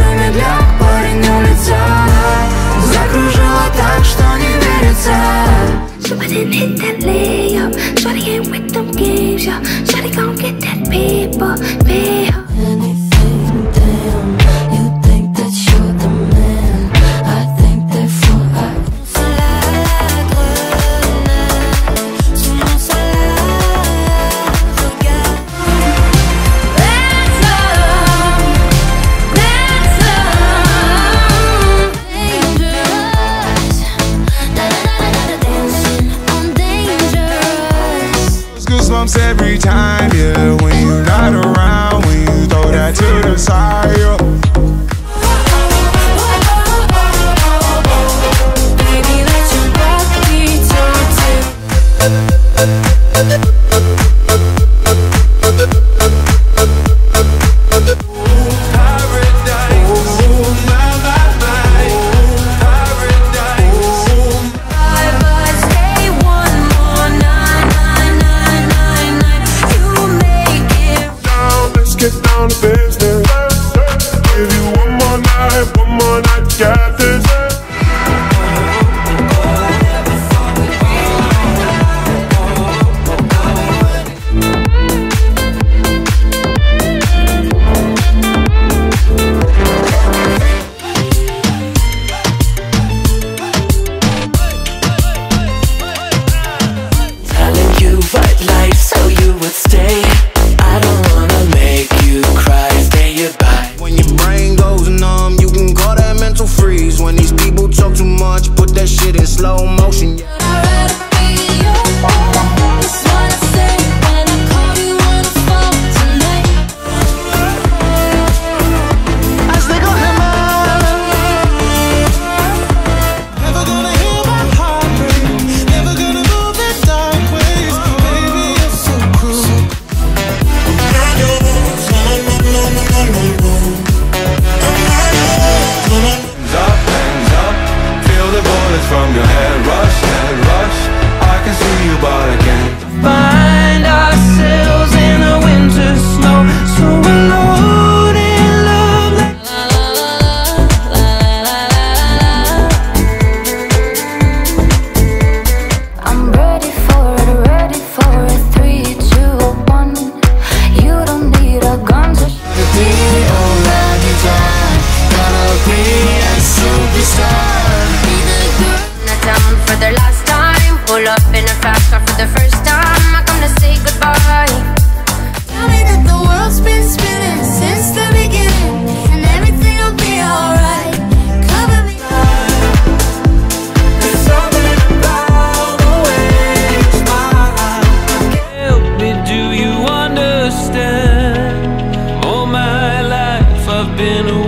I'm парня у лица. Закружила так, что не верится. That layup ain't with them games, yo Shawty gon' get that paper, paper comes every time. bullets from your head. Rush, head rush. I can see you but I can't. find been away.